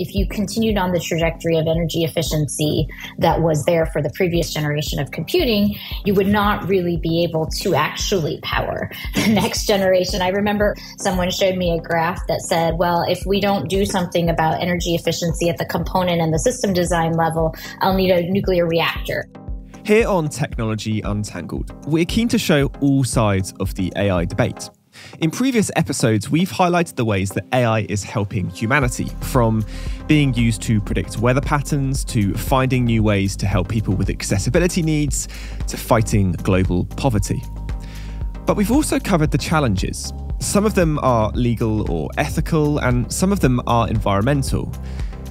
if you continued on the trajectory of energy efficiency that was there for the previous generation of computing, you would not really be able to actually power the next generation. I remember someone showed me a graph that said, well, if we don't do something about energy efficiency at the component and the system design level, I'll need a nuclear reactor. Here on Technology Untangled, we're keen to show all sides of the AI debate. In previous episodes, we've highlighted the ways that AI is helping humanity, from being used to predict weather patterns, to finding new ways to help people with accessibility needs, to fighting global poverty. But we've also covered the challenges. Some of them are legal or ethical, and some of them are environmental.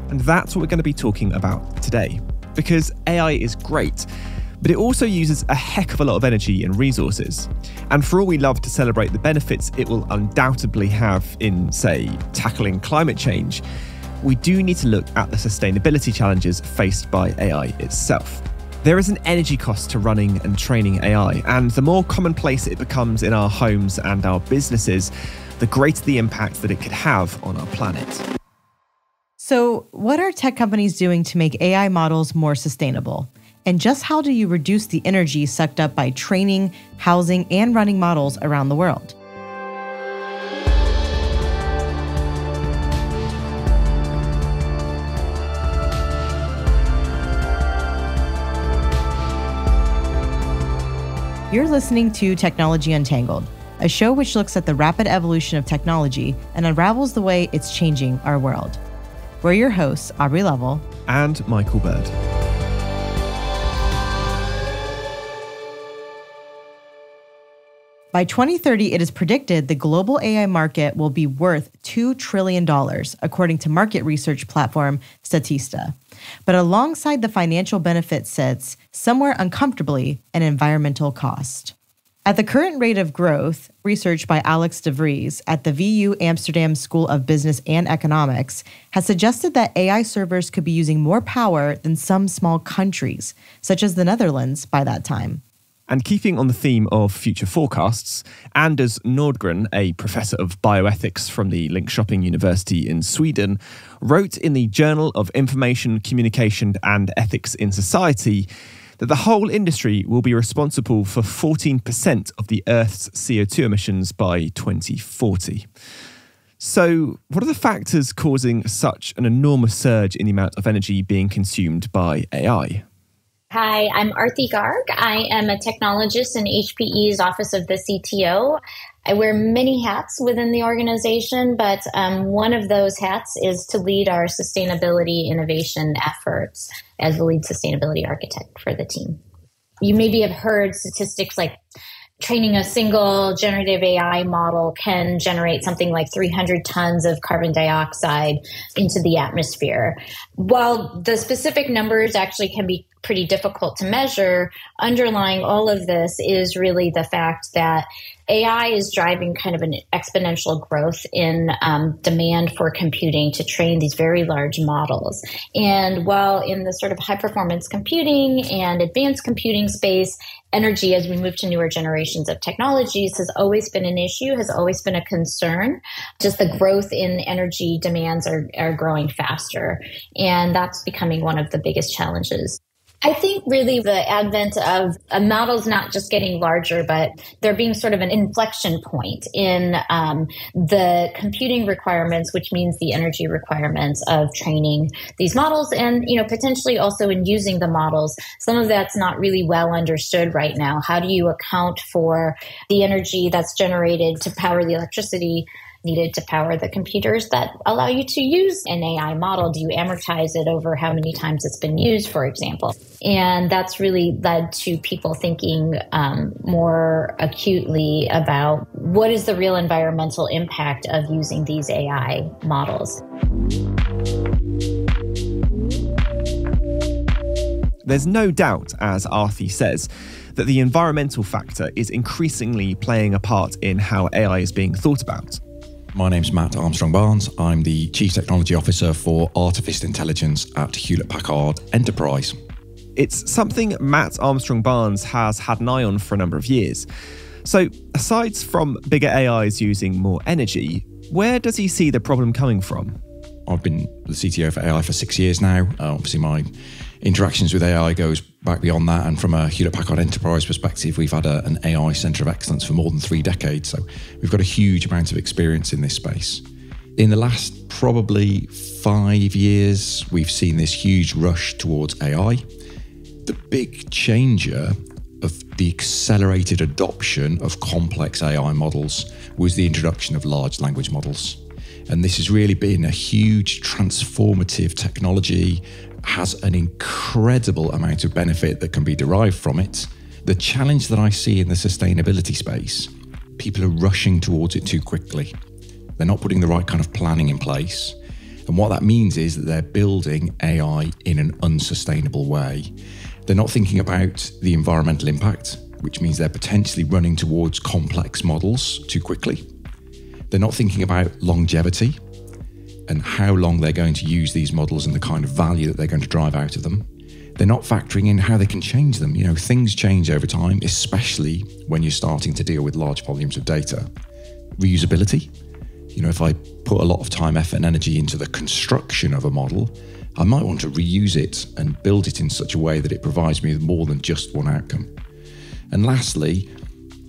And that's what we're going to be talking about today. Because AI is great, but it also uses a heck of a lot of energy and resources. And for all we love to celebrate the benefits it will undoubtedly have in, say, tackling climate change, we do need to look at the sustainability challenges faced by AI itself. There is an energy cost to running and training AI, and the more commonplace it becomes in our homes and our businesses, the greater the impact that it could have on our planet. So, what are tech companies doing to make AI models more sustainable? And just how do you reduce the energy sucked up by training, housing, and running models around the world? You're listening to Technology Untangled, a show which looks at the rapid evolution of technology and unravels the way it's changing our world. We're your hosts, Aubrey Lovell and Michael Bird. By 2030, it is predicted the global AI market will be worth $2 trillion, according to market research platform Statista. But alongside the financial benefit sits, somewhere uncomfortably, an environmental cost. At the current rate of growth, research by Alex de Vries at the VU Amsterdam School of Business and Economics has suggested that AI servers could be using more power than some small countries, such as the Netherlands, by that time. And keeping on the theme of future forecasts, Anders Nordgren, a professor of bioethics from the Linköping University in Sweden, wrote in the Journal of Information, Communication and Ethics in Society that the whole industry will be responsible for 14% of the Earth's CO2 emissions by 2040. So, what are the factors causing such an enormous surge in the amount of energy being consumed by AI? Hi, I'm Arti Garg. I am a technologist in HPE's Office of the CTO. I wear many hats within the organization, but um, one of those hats is to lead our sustainability innovation efforts as the lead sustainability architect for the team. You maybe have heard statistics like training a single generative AI model can generate something like 300 tons of carbon dioxide into the atmosphere. While the specific numbers actually can be pretty difficult to measure, underlying all of this is really the fact that AI is driving kind of an exponential growth in um, demand for computing to train these very large models. And while in the sort of high performance computing and advanced computing space, energy as we move to newer generations of technologies has always been an issue, has always been a concern. Just the growth in energy demands are, are growing faster. And that's becoming one of the biggest challenges. I think really the advent of a models not just getting larger, but there being sort of an inflection point in um, the computing requirements, which means the energy requirements of training these models, and you know potentially also in using the models. Some of that's not really well understood right now. How do you account for the energy that's generated to power the electricity? Needed to power the computers that allow you to use an AI model? Do you amortize it over how many times it's been used, for example? And that's really led to people thinking um, more acutely about what is the real environmental impact of using these AI models. There's no doubt, as Arti says, that the environmental factor is increasingly playing a part in how AI is being thought about. My name's Matt Armstrong Barnes. I'm the Chief Technology Officer for Artificial Intelligence at Hewlett Packard Enterprise. It's something Matt Armstrong Barnes has had an eye on for a number of years. So, aside from bigger AIs using more energy, where does he see the problem coming from? I've been the CTO for AI for six years now. Uh, obviously, my interactions with AI goes back beyond that. And from a Hewlett Packard enterprise perspective, we've had a, an AI center of excellence for more than three decades. So we've got a huge amount of experience in this space. In the last probably five years, we've seen this huge rush towards AI. The big changer of the accelerated adoption of complex AI models was the introduction of large language models. And this has really been a huge transformative technology, has an incredible amount of benefit that can be derived from it. The challenge that I see in the sustainability space, people are rushing towards it too quickly. They're not putting the right kind of planning in place. And what that means is that they're building AI in an unsustainable way. They're not thinking about the environmental impact, which means they're potentially running towards complex models too quickly. They're not thinking about longevity and how long they're going to use these models and the kind of value that they're going to drive out of them. They're not factoring in how they can change them. You know, things change over time, especially when you're starting to deal with large volumes of data. Reusability. You know, if I put a lot of time, effort, and energy into the construction of a model, I might want to reuse it and build it in such a way that it provides me with more than just one outcome. And lastly,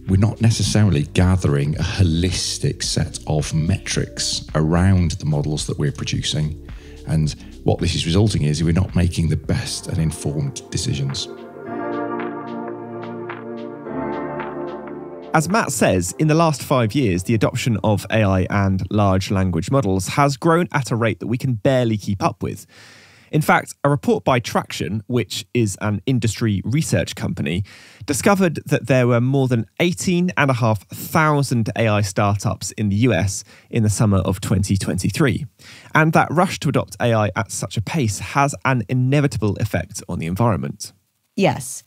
we're not necessarily gathering a holistic set of metrics around the models that we're producing. And what this is resulting is we're not making the best and informed decisions. As Matt says, in the last five years, the adoption of AI and large language models has grown at a rate that we can barely keep up with. In fact, a report by Tracxn, which is an industry research company, discovered that there were more than 18,500 AI startups in the US in the summer of 2023. And that rush to adopt AI at such a pace has an inevitable effect on the environment. Yes.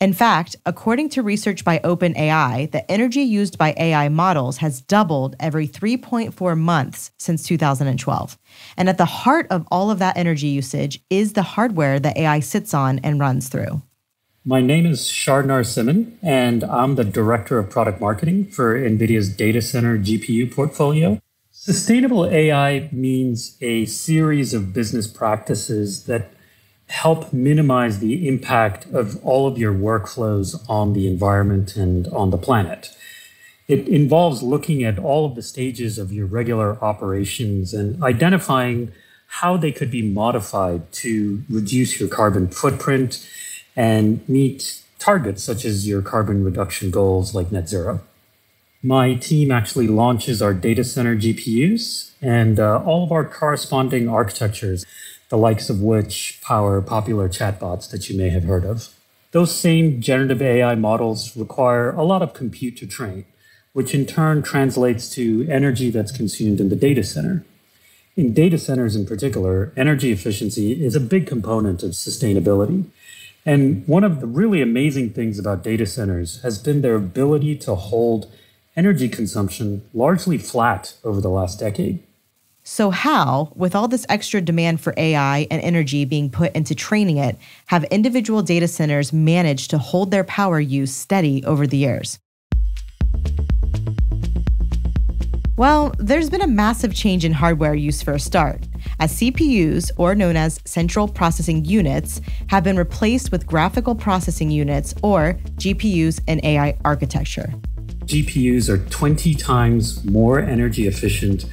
In fact, according to research by OpenAI, the energy used by AI models has doubled every 3.4 months since 2012. And at the heart of all of that energy usage is the hardware that AI sits on and runs through. My name is Shar Narasimhan, and I'm the Director of Product Marketing for NVIDIA's data center GPU portfolio. Sustainable AI means a series of business practices that help minimize the impact of all of your workflows on the environment and on the planet. It involves looking at all of the stages of your regular operations and identifying how they could be modified to reduce your carbon footprint and meet targets such as your carbon reduction goals like net zero. My team actually launches our data center GPUs and uh, all of our corresponding architectures the likes of which power popular chatbots that you may have heard of. Those same generative AI models require a lot of compute to train, which in turn translates to energy that's consumed in the data center. In data centers in particular, energy efficiency is a big component of sustainability. And one of the really amazing things about data centers has been their ability to hold energy consumption largely flat over the last decade. So, how, with all this extra demand for AI and energy being put into training it, have individual data centers managed to hold their power use steady over the years? Well, there's been a massive change in hardware use for a start, as CPUs, or known as central processing units, have been replaced with graphical processing units, or GPUs, in AI architecture. GPUs are 20 times more energy efficient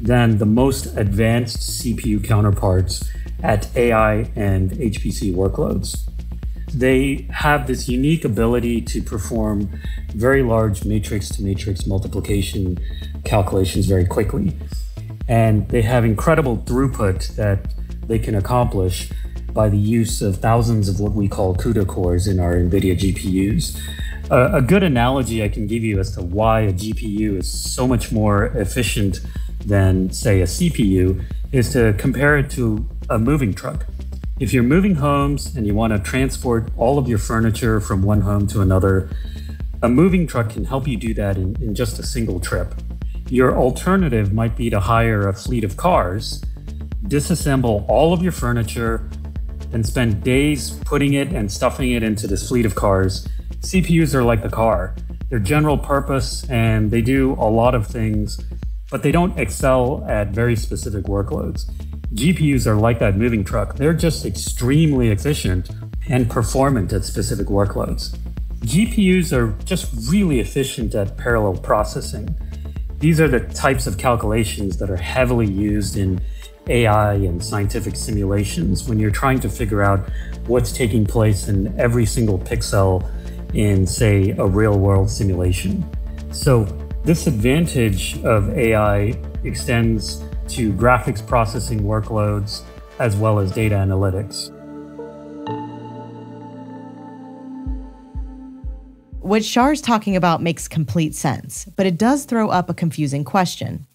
than the most advanced CPU counterparts at AI and HPC workloads. They have this unique ability to perform very large matrix to matrix multiplication calculations very quickly. And they have incredible throughput that they can accomplish by the use of thousands of what we call CUDA cores in our NVIDIA GPUs. A good analogy I can give you as to why a GPU is so much more efficient than, say, a CPU is to compare it to a moving truck. If you're moving homes and you want to transport all of your furniture from one home to another, a moving truck can help you do that in, in just a single trip. Your alternative might be to hire a fleet of cars, disassemble all of your furniture, and spend days putting it and stuffing it into this fleet of cars CPUs are like the car. They're general purpose and they do a lot of things, but they don't excel at very specific workloads. GPUs are like that moving truck. They're just extremely efficient and performant at specific workloads. GPUs are just really efficient at parallel processing. These are the types of calculations that are heavily used in AI and scientific simulations when you're trying to figure out what's taking place in every single pixel in, say, a real world simulation. So, this advantage of AI extends to graphics processing workloads as well as data analytics. What Shar's talking about makes complete sense, but it does throw up a confusing question.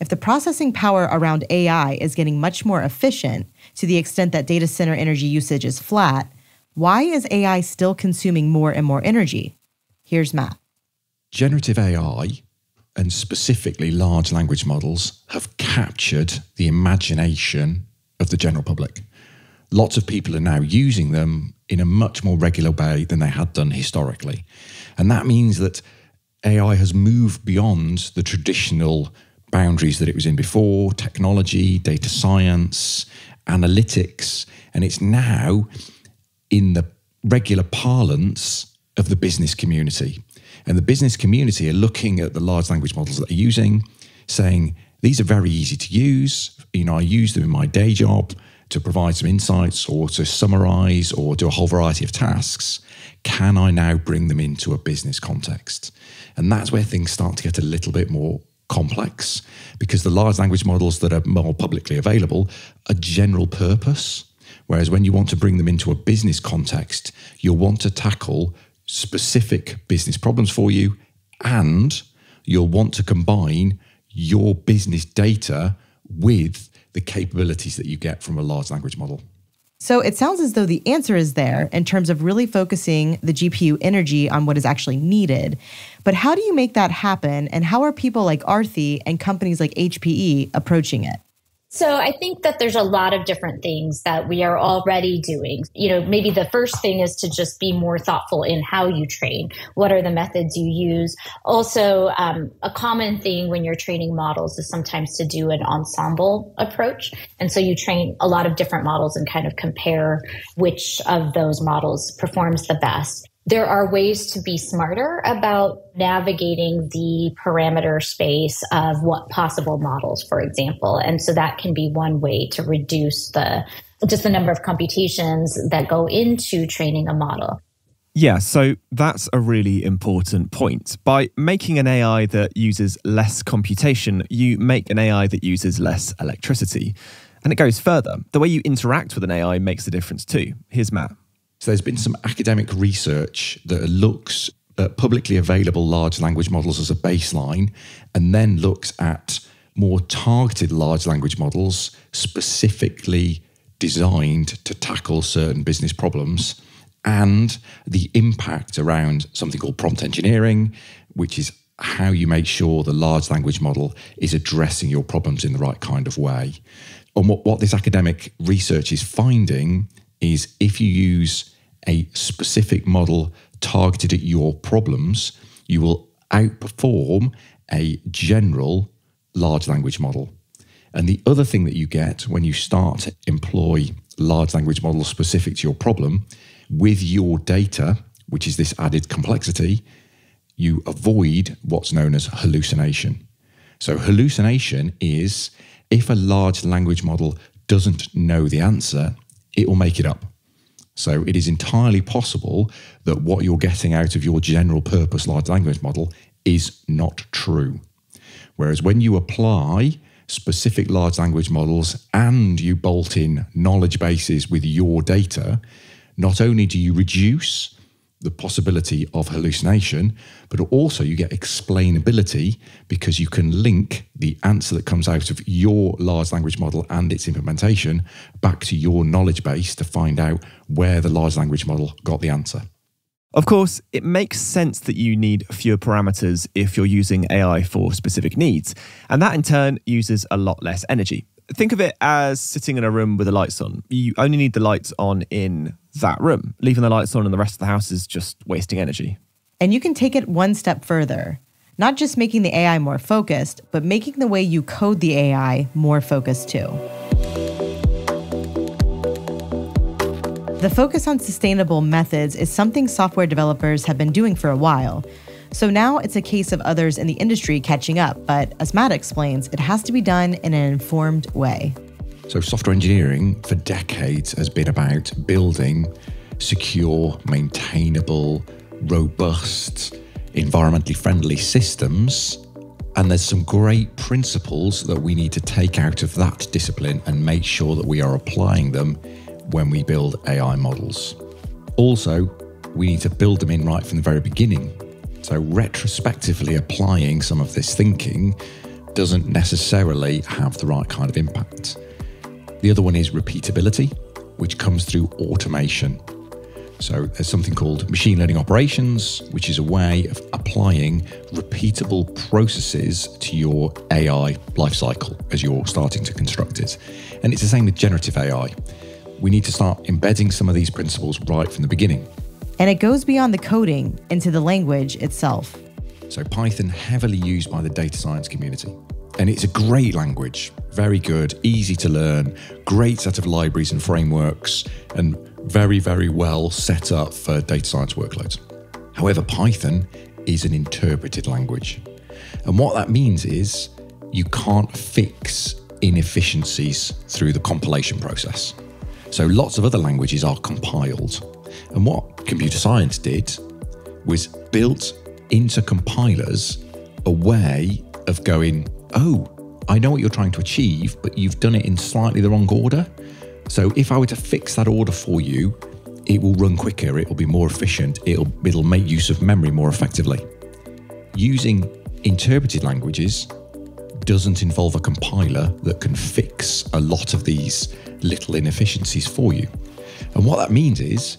If the processing power around AI is getting much more efficient to the extent that data center energy usage is flat, why is AI still consuming more and more energy? Here's Matt. Generative AI and specifically large language models have captured the imagination of the general public. Lots of people are now using them in a much more regular way than they had done historically. And that means that AI has moved beyond the traditional boundaries that it was in before technology, data science, analytics, and it's now in the regular parlance of the business community. And the business community are looking at the large language models that they're using, saying, these are very easy to use. You know, I use them in my day job to provide some insights or to summarize or do a whole variety of tasks. Can I now bring them into a business context? And that's where things start to get a little bit more complex because the large language models that are more publicly available are general purpose. Whereas when you want to bring them into a business context, you'll want to tackle specific business problems for you, and you'll want to combine your business data with the capabilities that you get from a large language model. So it sounds as though the answer is there in terms of really focusing the GPU energy on what is actually needed. But how do you make that happen? And how are people like Arti and companies like HPE approaching it? So I think that there's a lot of different things that we are already doing. You know, maybe the first thing is to just be more thoughtful in how you train. What are the methods you use? Also, um, a common thing when you're training models is sometimes to do an ensemble approach. And so you train a lot of different models and kind of compare which of those models performs the best there are ways to be smarter about navigating the parameter space of what possible models, for example. And so that can be one way to reduce the just the number of computations that go into training a model. Yeah, so that's a really important point. By making an AI that uses less computation, you make an AI that uses less electricity. And it goes further. The way you interact with an AI makes a difference too. Here's Matt. So there's been some academic research that looks at publicly available large language models as a baseline and then looks at more targeted large language models specifically designed to tackle certain business problems and the impact around something called prompt engineering, which is how you make sure the large language model is addressing your problems in the right kind of way. And what, what this academic research is finding is if you use a specific model targeted at your problems, you will outperform a general large language model. And the other thing that you get when you start to employ large language models specific to your problem with your data, which is this added complexity, you avoid what's known as hallucination. So, hallucination is if a large language model doesn't know the answer, it will make it up. So it is entirely possible that what you're getting out of your general purpose large language model is not true. Whereas when you apply specific large language models and you bolt in knowledge bases with your data, not only do you reduce the possibility of hallucination, but also you get explainability because you can link the answer that comes out of your large language model and its implementation back to your knowledge base to find out where the large language model got the answer. Of course, it makes sense that you need fewer parameters if you're using AI for specific needs, and that in turn uses a lot less energy think of it as sitting in a room with the lights on. You only need the lights on in that room. Leaving the lights on in the rest of the house is just wasting energy. And you can take it one step further. Not just making the AI more focused, but making the way you code the AI more focused too. The focus on sustainable methods is something software developers have been doing for a while. So now it's a case of others in the industry catching up, but as Matt explains, it has to be done in an informed way. So, software engineering for decades has been about building secure, maintainable, robust, environmentally friendly systems. And there's some great principles that we need to take out of that discipline and make sure that we are applying them when we build AI models. Also, we need to build them in right from the very beginning. So, retrospectively applying some of this thinking doesn't necessarily have the right kind of impact. The other one is repeatability, which comes through automation. So there's something called machine learning operations, which is a way of applying repeatable processes to your AI lifecycle as you're starting to construct it. And it's the same with generative AI. We need to start embedding some of these principles right from the beginning. And it goes beyond the coding into the language itself. So Python heavily used by the data science community. And it's a great language, very good, easy to learn, great set of libraries and frameworks, and very, very well set up for data science workloads. However, Python is an interpreted language. And what that means is you can't fix inefficiencies through the compilation process. So lots of other languages are compiled. And what computer science did was built into compilers a way of going, oh, I know what you're trying to achieve, but you've done it in slightly the wrong order. So if I were to fix that order for you, it will run quicker, it will be more efficient, it'll, it'll make use of memory more effectively. Using interpreted languages doesn't involve a compiler that can fix a lot of these little inefficiencies for you. And what that means is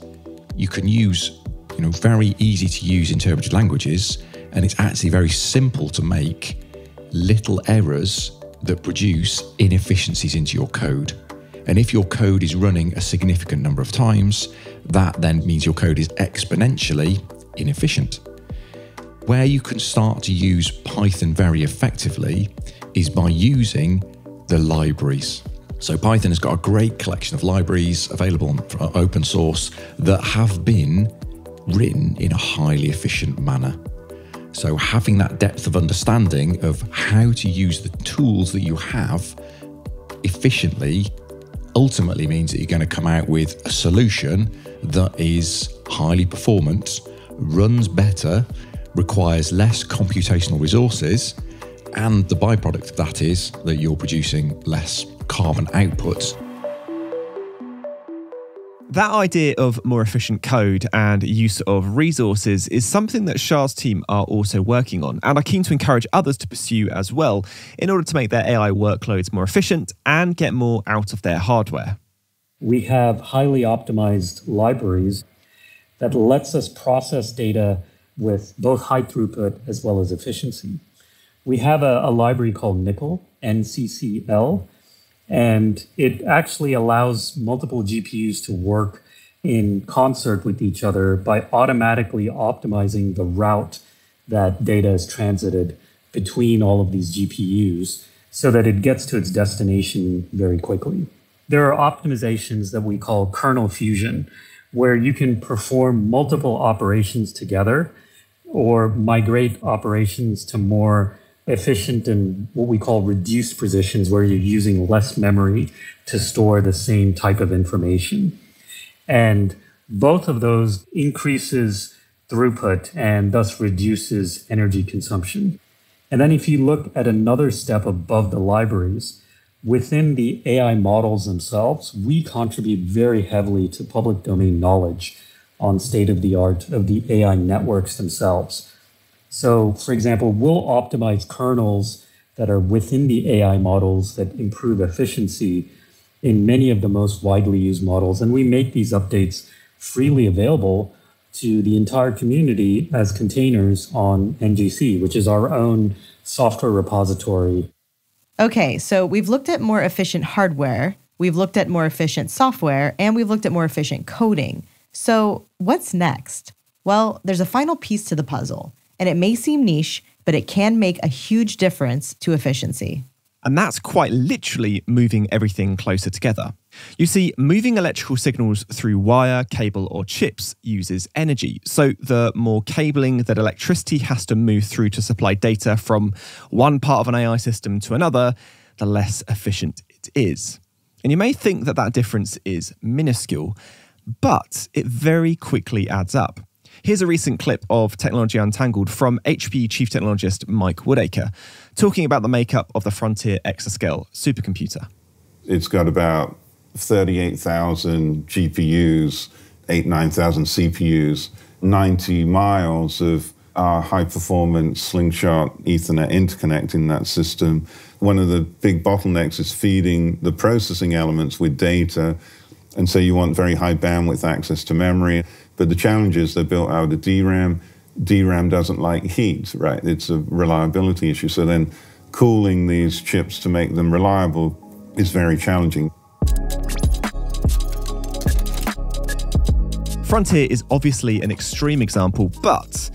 you can use, you know, very easy to use interpreted languages, and it's actually very simple to make little errors that produce inefficiencies into your code. And if your code is running a significant number of times, that then means your code is exponentially inefficient. Where you can start to use Python very effectively is by using the libraries. So, Python has got a great collection of libraries available on uh, open source that have been written in a highly efficient manner. So, having that depth of understanding of how to use the tools that you have efficiently ultimately means that you're going to come out with a solution that is highly performant, runs better, requires less computational resources, and the byproduct of that is that you're producing less carbon outputs. That idea of more efficient code and use of resources is something that Shar's team are also working on and are keen to encourage others to pursue as well in order to make their AI workloads more efficient and get more out of their hardware. We have highly optimized libraries that lets us process data with both high throughput as well as efficiency. We have a, a library called NCCL, NCCL, and it actually allows multiple GPUs to work in concert with each other by automatically optimizing the route that data is transited between all of these GPUs so that it gets to its destination very quickly. There are optimizations that we call kernel fusion, where you can perform multiple operations together or migrate operations to more efficient and what we call reduced precisions where you're using less memory to store the same type of information. And both of those increases throughput and thus reduces energy consumption. And then if you look at another step above the libraries, within the AI models themselves, we contribute very heavily to public domain knowledge on state of the art of the AI networks themselves. So, for example, we'll optimize kernels that are within the AI models that improve efficiency in many of the most widely used models. And we make these updates freely available to the entire community as containers on NGC, which is our own software repository. Okay, so we've looked at more efficient hardware, we've looked at more efficient software, and we've looked at more efficient coding. So, what's next? Well, there's a final piece to the puzzle and it may seem niche, but it can make a huge difference to efficiency. And that's quite literally moving everything closer together. You see, moving electrical signals through wire, cable, or chips uses energy. So, the more cabling that electricity has to move through to supply data from one part of an AI system to another, the less efficient it is. And you may think that that difference is minuscule, but it very quickly adds up. Here's a recent clip of Technology Untangled from HPE Chief Technologist Mike Woodacre talking about the makeup of the Frontier Exascale supercomputer. It's got about 38,000 GPUs, 8, 9,000 CPUs, 90 miles of our high performance slingshot Ethernet interconnect in that system. One of the big bottlenecks is feeding the processing elements with data. And so you want very high bandwidth access to memory. But the challenge is they're built out of DRAM. DRAM doesn't like heat, right? It's a reliability issue. So then cooling these chips to make them reliable is very challenging. Frontier is obviously an extreme example, but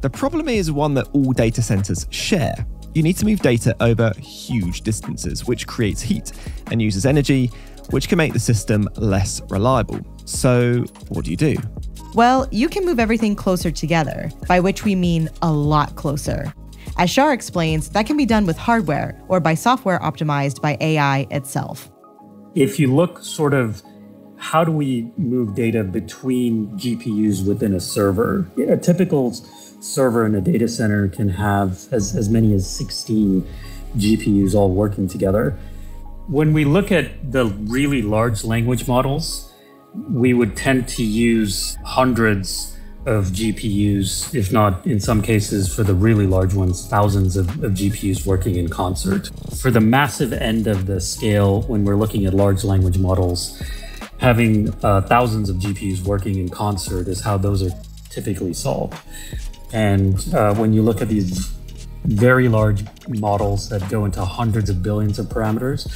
the problem is one that all data centers share. You need to move data over huge distances, which creates heat and uses energy, which can make the system less reliable. So, what do you do? Well, you can move everything closer together, by which we mean a lot closer. As Shar explains, that can be done with hardware or by software optimized by AI itself. If you look sort of how do we move data between GPUs within a server? A typical server in a data center can have as, as many as 16 GPUs all working together. When we look at the really large language models, we would tend to use hundreds of GPUs, if not in some cases for the really large ones, thousands of, of, GPUs working in concert. For the massive end of the scale, when we're looking at large language models, having uh, thousands of GPUs working in concert is how those are typically solved. And uh, when you look at these very large models that go into hundreds of billions of parameters,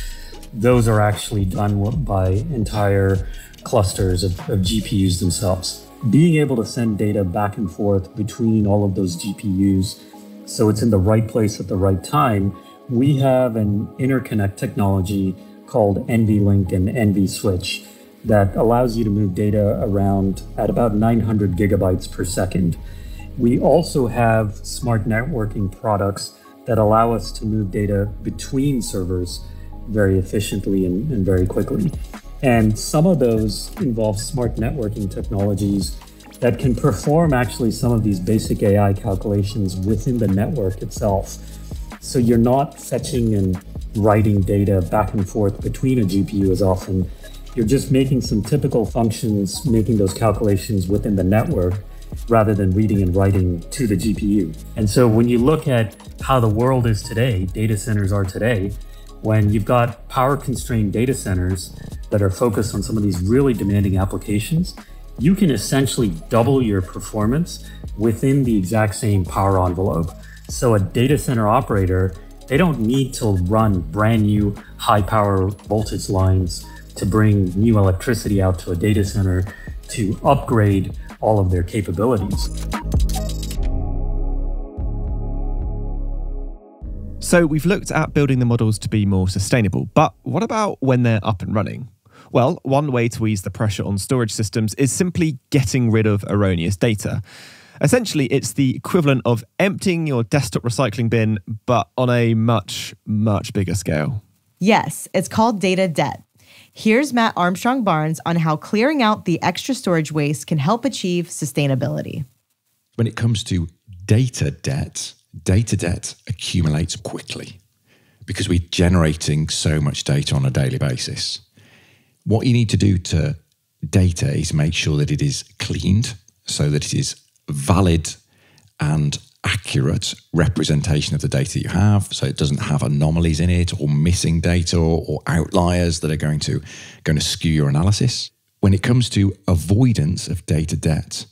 those are actually done by entire clusters of, of GPUs themselves. Being able to send data back and forth between all of those GPUs so it's in the right place at the right time, we have an interconnect technology called NVLink and NVSwitch that allows you to move data around at about 900 gigabytes per second. We also have smart networking products that allow us to move data between servers very efficiently and, and very quickly. And some of those involve smart networking technologies that can perform actually some of these basic AI calculations within the network itself. So you're not fetching and writing data back and forth between a GPU as often you're just making some typical functions, making those calculations within the network rather than reading and writing to the GPU. And so when you look at how the world is today, data centers are today, when you've got power constrained data centers that are focused on some of these really demanding applications, you can essentially double your performance within the exact same power envelope. So a data center operator, they don't need to run brand new high power voltage lines to bring new electricity out to a data center to upgrade all of their capabilities. So, we've looked at building the models to be more sustainable, but what about when they're up and running? Well, one way to ease the pressure on storage systems is simply getting rid of erroneous data. Essentially, it's the equivalent of emptying your desktop recycling bin, but on a much, much bigger scale. Yes, it's called data debt. Here's Matt Armstrong Barnes on how clearing out the extra storage waste can help achieve sustainability. When it comes to data debt, data debt accumulates quickly because we're generating so much data on a daily basis. What you need to do to data is make sure that it is cleaned so that it is valid and accurate representation of the data you have so it doesn't have anomalies in it or missing data or, outliers that are going to going to skew your analysis when it comes to avoidance of data debt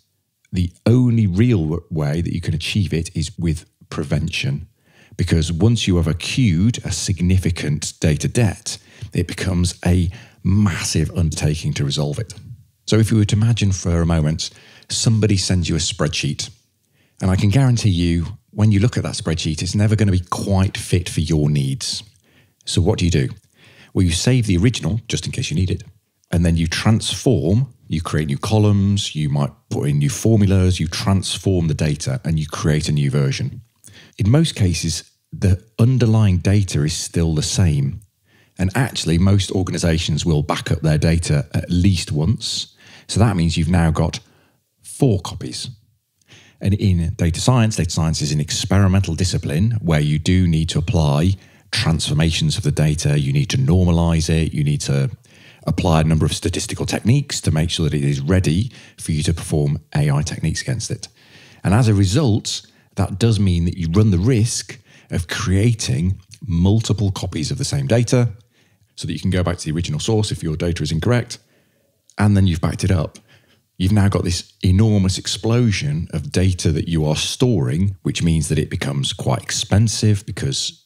the only real way that you can achieve it is with prevention because once you have accrued a significant data debt it becomes a massive undertaking to resolve it so if you were to imagine for a moment somebody sends you a spreadsheet and I can guarantee you, when you look at that spreadsheet, it's never going to be quite fit for your needs. So what do you do? Well, you save the original just in case you need it. And then you transform, you create new columns, you might put in new formulas, you transform the data and you create a new version. In most cases, the underlying data is still the same. And actually, most organizations will back up their data at least once. So that means you've now got four copies. And in data science, data science is an experimental discipline where you do need to apply transformations of the data, you need to normalize it, you need to apply a number of statistical techniques to make sure that it is ready for you to perform AI techniques against it. And as a result, that does mean that you run the risk of creating multiple copies of the same data so that you can go back to the original source if your data is incorrect, and then you've backed it up. You've now got this enormous explosion of data that you are storing, which means that it becomes quite expensive because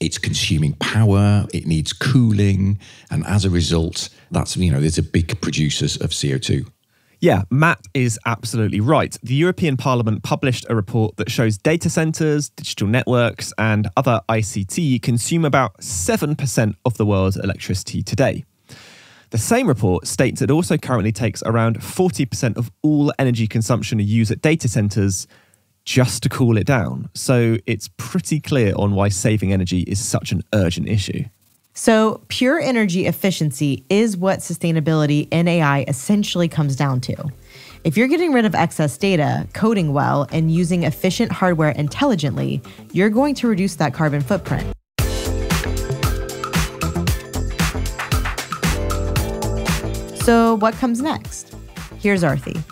it's consuming power, it needs cooling, and as a result, that's you know, there's a big producers of CO2. Yeah, Matt is absolutely right. The European Parliament published a report that shows data centers, digital networks, and other ICT consume about 7% of the world's electricity today. The same report states it also currently takes around 40% of all energy consumption used at data centers just to cool it down. So it's pretty clear on why saving energy is such an urgent issue. So, pure energy efficiency is what sustainability in AI essentially comes down to. If you're getting rid of excess data, coding well, and using efficient hardware intelligently, you're going to reduce that carbon footprint. So, what comes next? Here's Arti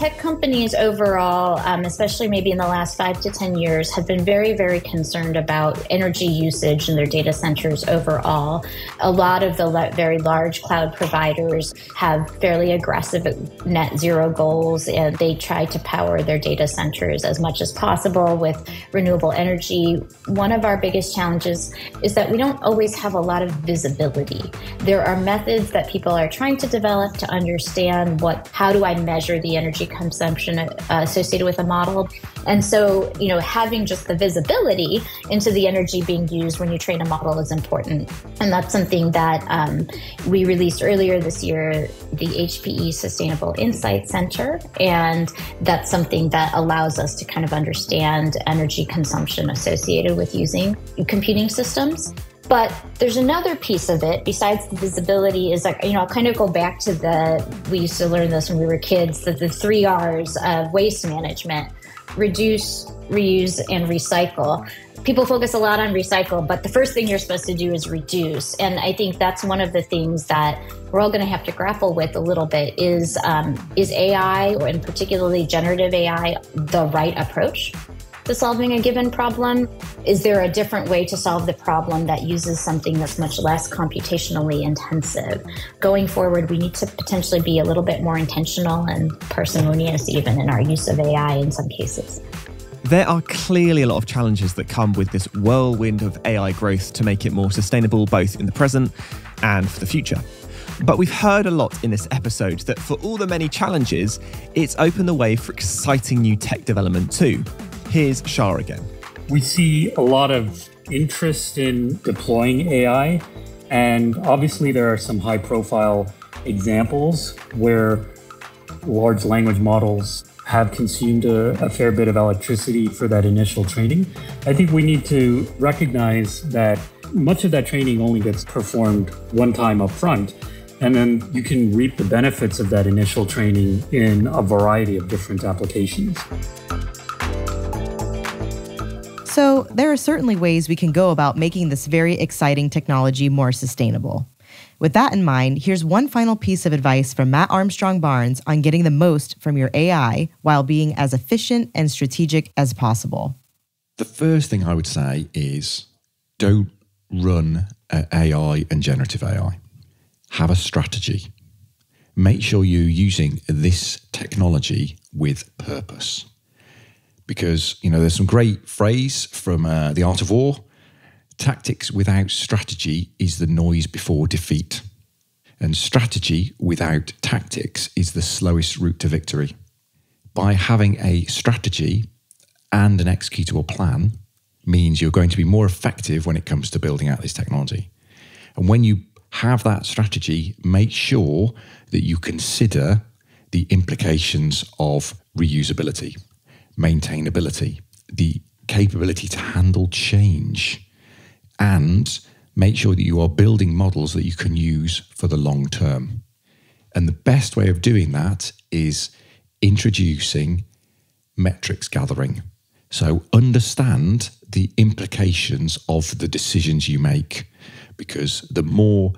tech companies overall, um, especially maybe in the last five to 10 years, have been very, very concerned about energy usage in their data centers overall. A lot of the le- very large cloud providers have fairly aggressive net zero goals, and they try to power their data centers as much as possible with renewable energy. One of our biggest challenges is that we don't always have a lot of visibility. There are methods that people are trying to develop to understand what, how do I measure the energy consumption uh, associated with a model. And so, you know, having just the visibility into the energy being used when you train a model is important. And that's something that um, we released earlier this year, the HPE Sustainable Insight Center. And that's something that allows us to kind of understand energy consumption associated with using computing systems. But there's another piece of it besides the visibility is like, you know, I'll kind of go back to the, we used to learn this when we were kids, that the three R's of waste management reduce, reuse, and recycle. People focus a lot on recycle, but the first thing you're supposed to do is reduce. And I think that's one of the things that we're all going to have to grapple with a little bit is um, is AI, or in particularly generative AI, the right approach to solving a given problem? Is there a different way to solve the problem that uses something that's much less computationally intensive? Going forward, we need to potentially be a little bit more intentional and parsimonious even in our use of AI in some cases. There are clearly a lot of challenges that come with this whirlwind of AI growth to make it more sustainable both in the present and for the future. But we've heard a lot in this episode that for all the many challenges, it's opened the way for exciting new tech development too. Here's Shar again. We see a lot of interest in deploying AI, and obviously, there are some high profile examples where large language models have consumed a, a, fair bit of electricity for that initial training. I think we need to recognize that much of that training only gets performed one time up front. And then you can reap the benefits of that initial training in a variety of different applications. So, there are certainly ways we can go about making this very exciting technology more sustainable. With that in mind, here's one final piece of advice from Matt Armstrong Barnes on getting the most from your AI while being as efficient and strategic as possible. The first thing I would say is don't run AI and generative AI. Have a strategy. Make sure you're using this technology with purpose because you know there's some great phrase from uh, the art of war tactics without strategy is the noise before defeat and strategy without tactics is the slowest route to victory by having a strategy and an executable plan means you're going to be more effective when it comes to building out this technology. And when you have that strategy, make sure that you consider the implications of reusability, maintainability, the capability to handle change, and make sure that you are building models that you can use for the long term. And the best way of doing that is introducing metrics gathering. So understand the implications of the decisions you make, because the more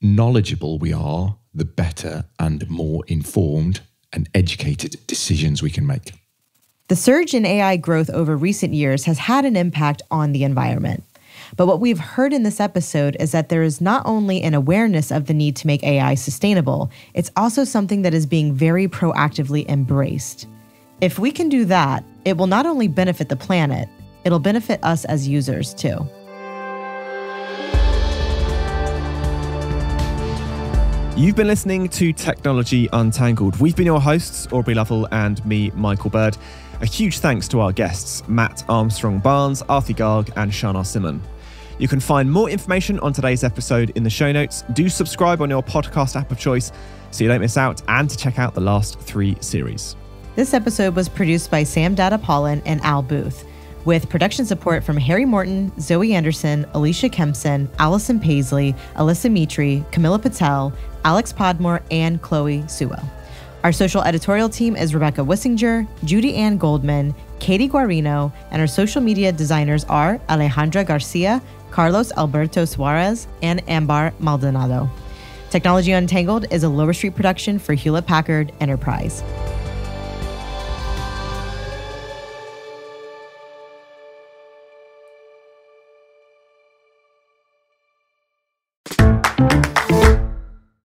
knowledgeable we are, the better and more informed and educated decisions we can make. The surge in AI growth over recent years has had an impact on the environment. But what we've heard in this episode is that there is not only an awareness of the need to make AI sustainable, it's also something that is being very proactively embraced. If we can do that, it will not only benefit the planet, it'll benefit us as users too. You've been listening to Technology Untangled. We've been your hosts, Aubrey Lovell and me, Michael Bird. A huge thanks to our guests, Matt Armstrong Barnes, Arti Garg, and Shar Narasimhan. You can find more information on today's episode in the show notes. Do subscribe on your podcast app of choice so you don't miss out, and to check out the last three series. This episode was produced by Sam Datta-Paulin and Al Booth, with production support from Harry Morton, Zoe Anderson, Alicia Kempson, Allison Paisley, Alyssa Mitri, Camilla Patel, Alex Podmore, and Chloe Suo. Our social editorial team is Rebecca Wissinger, Judy Ann Goldman, Katie Guarino, and our social media designers are Alejandra Garcia, Carlos Alberto Suarez, and Ambar Maldonado. Technology Untangled is a Lower Street production for Hewlett Packard Enterprise.